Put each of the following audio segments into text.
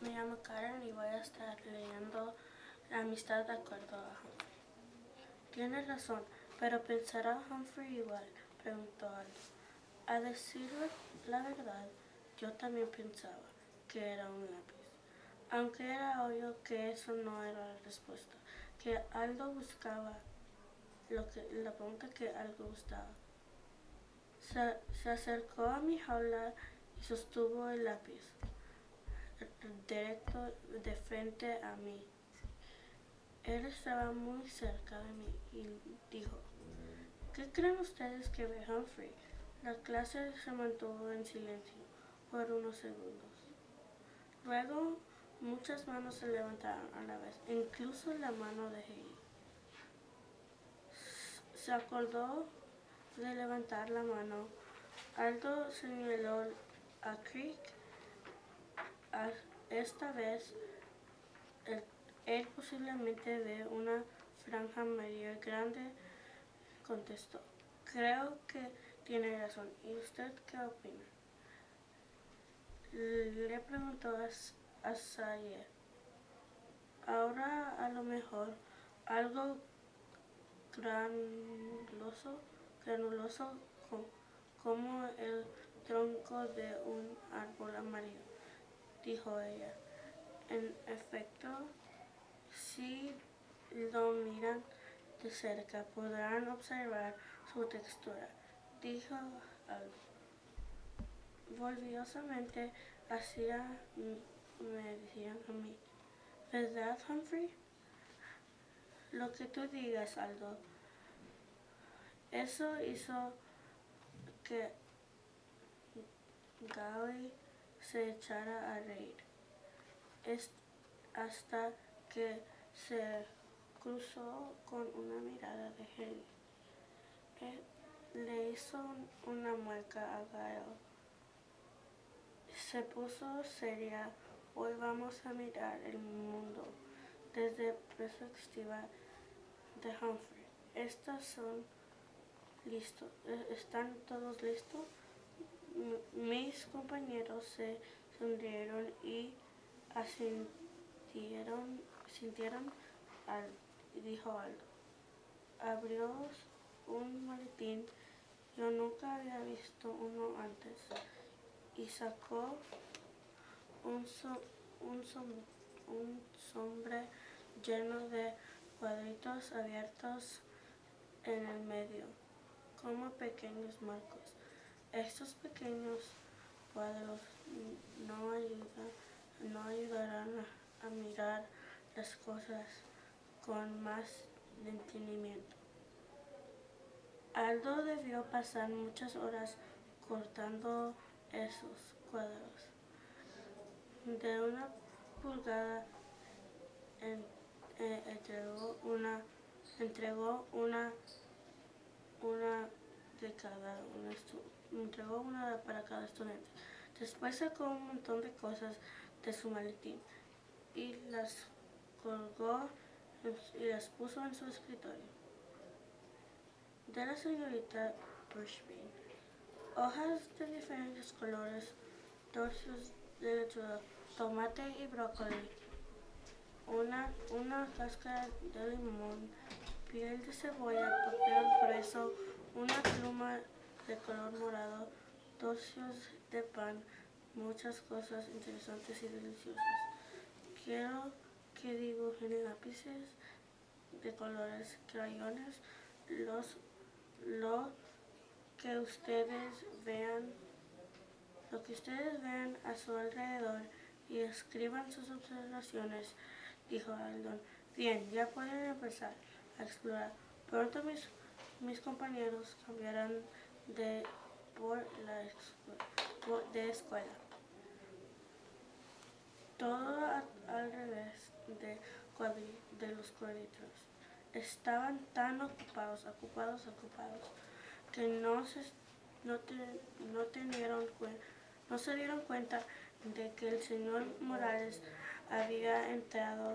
me llamo Karen y voy a estar leyendo La amistad de acuerdo a Humphrey. Tienes razón, pero ¿pensará Humphrey igual? preguntó Aldo. A decir la verdad, yo también pensaba que era un lápiz, aunque era obvio que eso no era la respuesta, que Aldo buscaba lo que, la pregunta que Aldo gustaba. Se acercó a mi jaula y sostuvo el lápiz directo de frente a mí. Él estaba muy cerca de mí y dijo, ¿qué creen ustedes que ve Humphrey? La clase se mantuvo en silencio por unos segundos. Luego muchas manos se levantaron a la vez, incluso la mano de Heidi. Se acordó de levantar la mano. Aldo señaló a Creek. Esta vez él posiblemente ve una franja medio grande, contestó. Creo que tiene razón. ¿Y usted qué opina? Le preguntó a, a Sayer. Ahora a lo mejor algo granuloso, granuloso como el tronco de un árbol amarillo, dijo ella. En efecto, si lo miran de cerca podrán observar su textura, dijo algo. Volviosamente hacía me decían a mí, ¿verdad Humphrey? Lo que tú digas, Aldo. Eso hizo que Gally se echara a reír. Es hasta que se cruzó con una mirada de Henry. Le hizo una mueca a Gail. Se puso seria. Hoy vamos a mirar el mundo desde perspectiva de Humphrey. Estos son listos. ¿Están todos listos? Mis compañeros se sonrieron y asintieron, sintieron al, dijo Aldo. Abrió un maletín, yo nunca había visto uno antes, y sacó un, un sombre lleno de cuadritos abiertos en el medio, como pequeños marcos. Estos pequeños cuadros no, ayudan, no ayudarán a, mirar las cosas con más entendimiento. Aldo debió pasar muchas horas cortando esos cuadros. De una pulgada eh, entregó una entregó una una de cada una entregó una para cada estudiante. Después sacó un montón de cosas de su maletín y las colgó y las puso en su escritorio. De la señorita Bushbean. Hojas de diferentes colores, torsos de lechuga, tomate y brócoli, una, una cáscara de limón, piel de cebolla, papel grueso, una pluma de color morado, trozos de pan, muchas cosas interesantes y deliciosas. Quiero que dibujen lápices de colores, crayones, los, lo que ustedes vean, lo que ustedes vean a su alrededor y escriban sus observaciones, dijo Aldon. Bien, ya pueden empezar a explorar. Pronto mis, mis compañeros cambiarán de por la de escuela. Todo al revés de, los cuadritos. Estaban tan ocupados, ocupados, ocupados, que no se, no, te, no, tenieron, no se dieron cuenta de que el señor Morales había entrado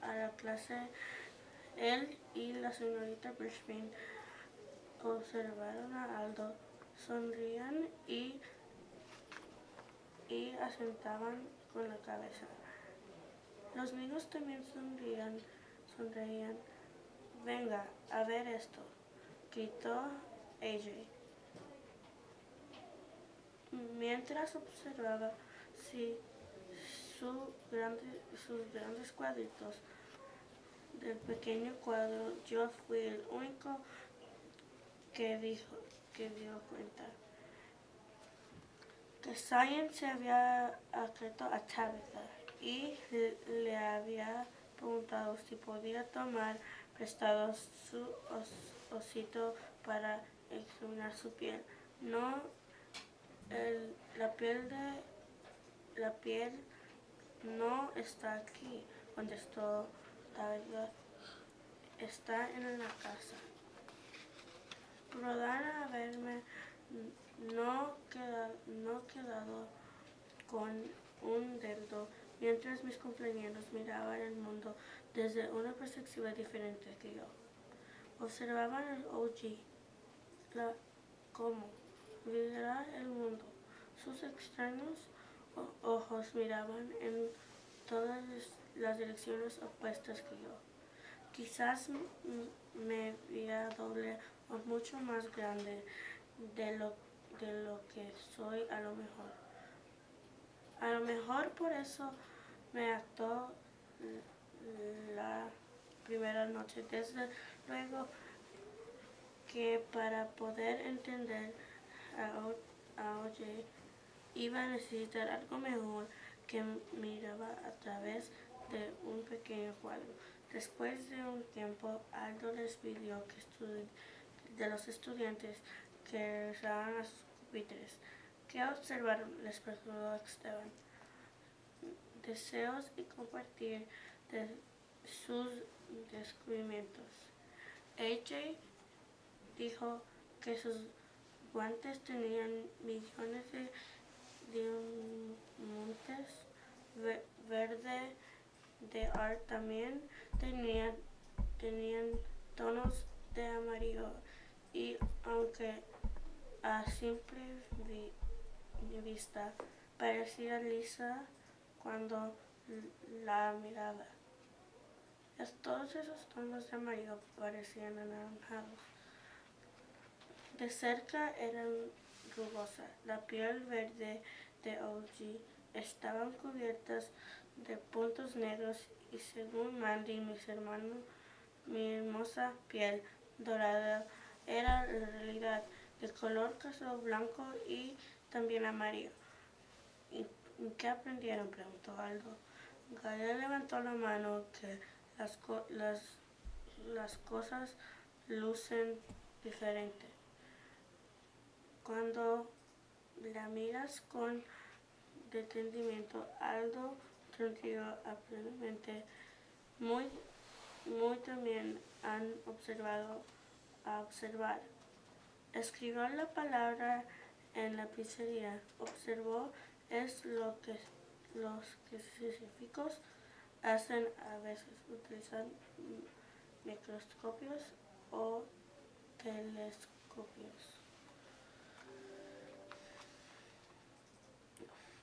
a la clase. Él y la señorita Brisbane observaron a Aldo, sonrían y, y asentaban con la cabeza. Los niños también sonrían, sonreían. Venga, a ver esto, gritó AJ. Mientras observaba si su grande, sus grandes cuadritos del pequeño cuadro, yo fui el único que dijo que dio cuenta que Zion se había acercado a Tabitha y le había preguntado si podía tomar prestado su osito para examinar su piel. No, el, la piel de la piel no está aquí, contestó Tabitha. Está en la casa. Probar a verme no, queda, no quedado con un dedo mientras mis compañeros miraban el mundo desde una perspectiva diferente que yo. Observaban el OG, la, cómo vivía el mundo. Sus extraños ojos miraban en todas las direcciones opuestas que yo. Quizás me veía doble o mucho más grande de lo de lo que soy a lo mejor. A lo mejor por eso me actuó la primera noche. Desde luego que para poder entender a, Oye iba a necesitar algo mejor que miraba a través de un pequeño cuadro. Después de un tiempo, Aldo les pidió que de los estudiantes que usaban a sus pupitres. ¿Qué observaron? Les preguntó Esteban. Deseos y compartir sus descubrimientos. AJ dijo que sus guantes tenían millones de diamantes verde de art también tenían, tenían tonos de amarillo y aunque a simple vista parecía lisa cuando la miraba. Todos esos tonos de amarillo parecían anaranjados. De cerca eran rugosas. La piel verde de OG estaban cubiertas de puntos negros y según Mandy, mis hermanos, mi hermosa piel dorada era la realidad de color caso blanco y también amarillo. ¿Y qué aprendieron? preguntó Aldo. Gael levantó la mano que las, las, las cosas lucen diferente. Cuando la miras con detenimiento, Aldo sonrió plenamente. Muy, muy también han observado a observar. Escribió la palabra en la pizzería. Observó es lo que los científicos hacen a veces. Utilizan microscopios o telescopios.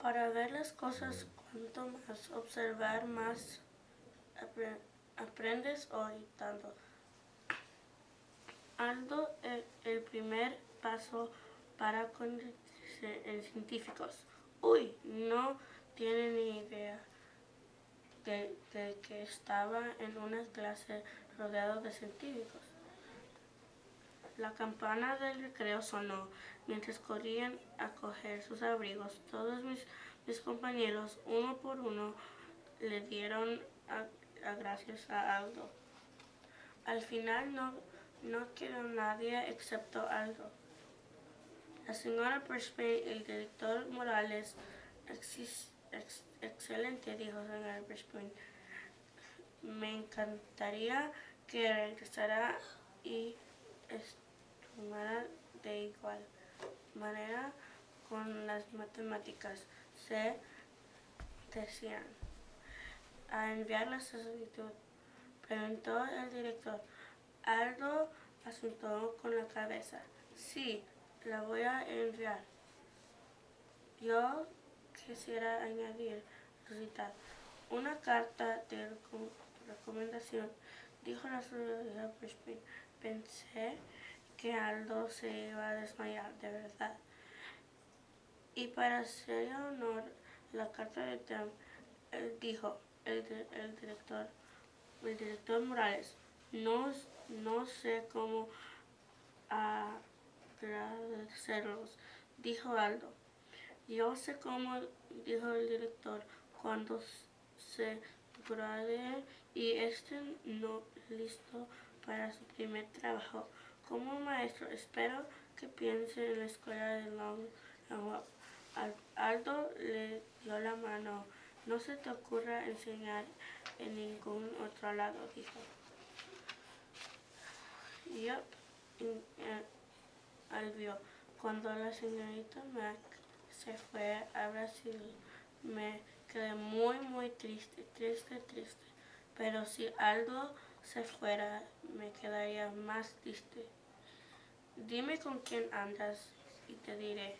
Para ver las cosas, cuanto más observar, más aprendes oitando. Aldo el, primer paso para convertirse en científicos. Uy, no tiene ni idea de, que estaba en una clase rodeado de científicos. La campana del recreo sonó mientras corrían a coger sus abrigos. Todos mis, mis compañeros, uno por uno, le dieron a gracias a Aldo. Al final no no quiero nadie excepto algo. La señora Brisbane el director Morales, excelente, dijo señora Brisbane. Me encantaría que regresara y estudiara de igual manera con las matemáticas. Se decían. A enviar la solicitud, preguntó el director. Aldo asuntó con la cabeza. Sí, la voy a enviar. Yo quisiera añadir citar. Una carta de recomendación, dijo la señorita Brisbane. Pensé que Aldo se iba a desmayar, de verdad. Y para hacer honor la carta de Tim, él dijo, el, el, director, el director Morales, no, no sé cómo agradecerlos, dijo Aldo. Yo sé cómo, dijo el director, cuando se gradúe y esté no listo para su primer trabajo como maestro. Espero que piense en la escuela de Long, Aldo le dio la mano. No se te ocurra enseñar en ningún otro lado, dijo. Yup, albió. Cuando la señorita Mac se fue a Brasil, me quedé muy, muy triste, triste, triste. Pero si Aldo se fuera, me quedaría más triste. Dime con quién andas y te diré.